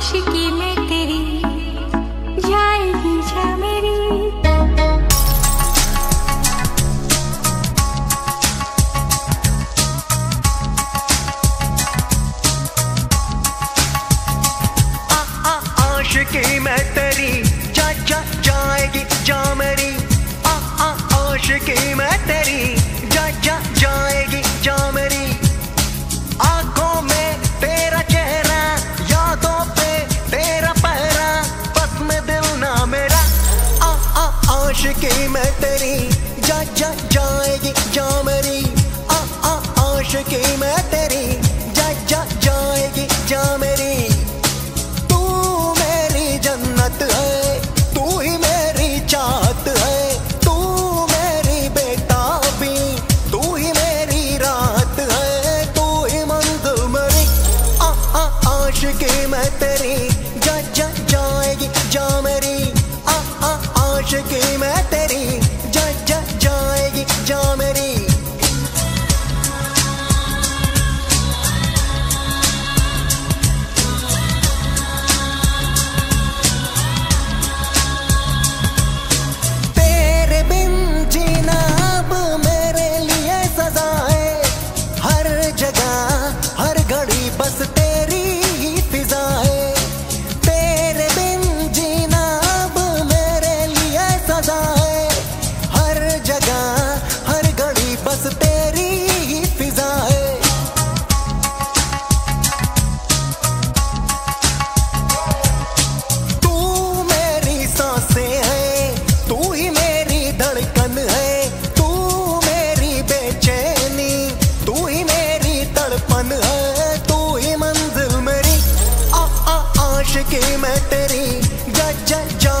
आशिकी में तेरी जाएगी जा मेरी। आशिकी में आशिकी मैं तेरी जा जा, जाएगी जा मेरी आ आ आशिकी मैं तेरी जा जा, जाएगी जा मेरी तू मेरी जन्नत है, तू ही मेरी चाहत है, तू मेरी बेटा भी, तू ही मेरी राहत है, तू ही मंजिल मेरी। आ आ आशिकी मैं तेरी जा जा, जाएगी जा मेरी आशिकी तेरी हर हर घड़ी बस तेरी ही फिजा है। तू है मेरी धड़कन है। तू मेरी बेचैनी, तू ही मेरी तड़पन है। तू ही मैं तेरी। जा